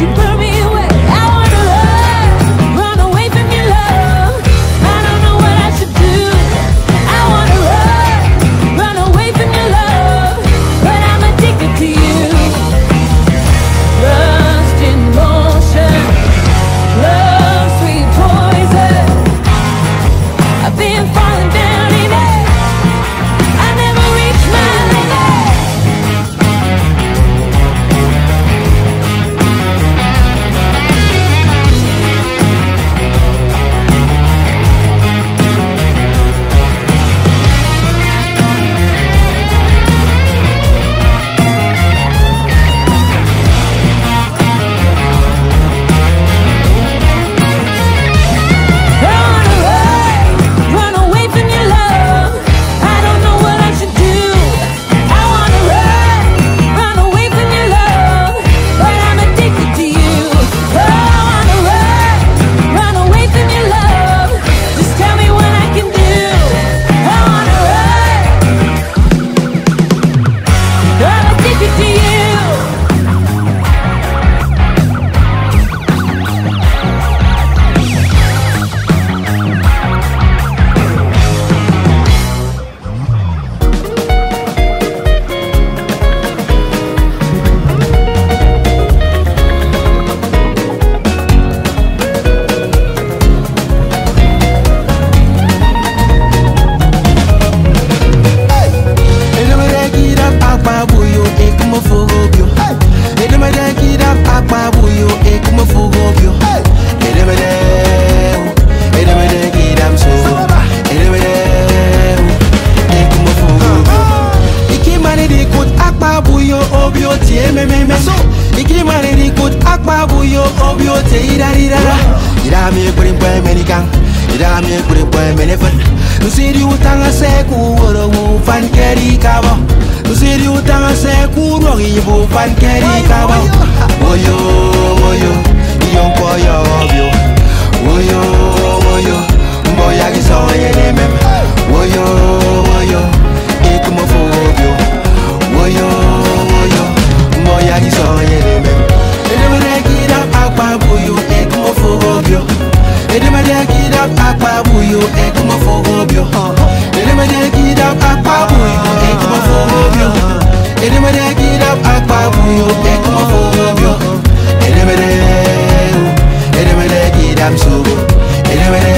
you burn Ikimani di kut akpa buyo obio tie me me me Ikimani di kut akpa buyo obio tie ida ida Ida mi ekpere mpe menikan Ida mi ekpere mpe menefet Nsiri utanga seku woro wu fan keri kabo Nsiri utanga seku rogi bu fan keri kabo Woyo woyo Iyonko yo obio yo e kuma for hope yo ha dey up akpa bu yo e kuma for hope yo ele dey get up akpa bu yo e kuma for hope yo ele dey ele me dey get up so ele me dey